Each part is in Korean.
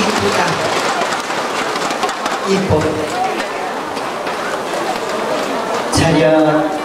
이쁘다. 이뻐. 차렷,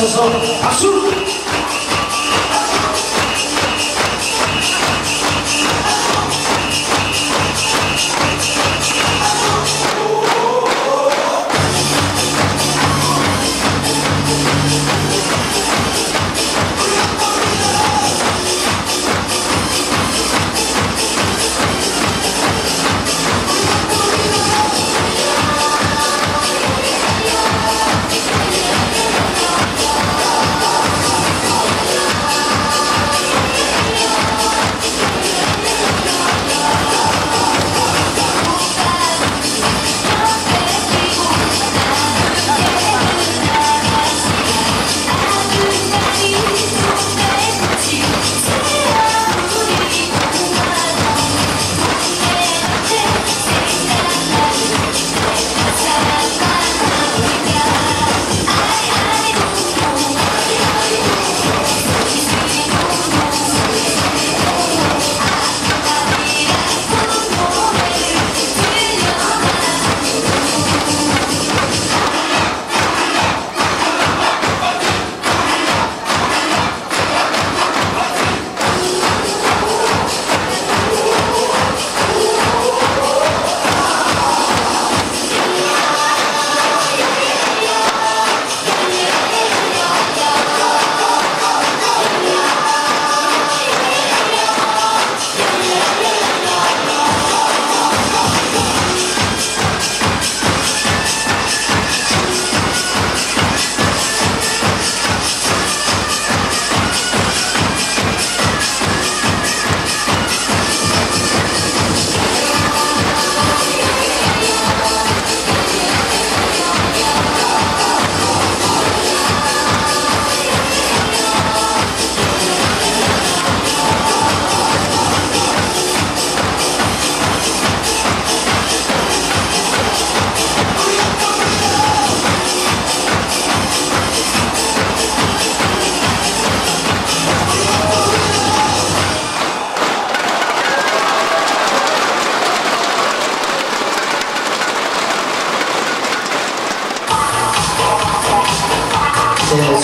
Absurd. Absurd.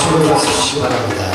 수고를 하시기 바랍니다.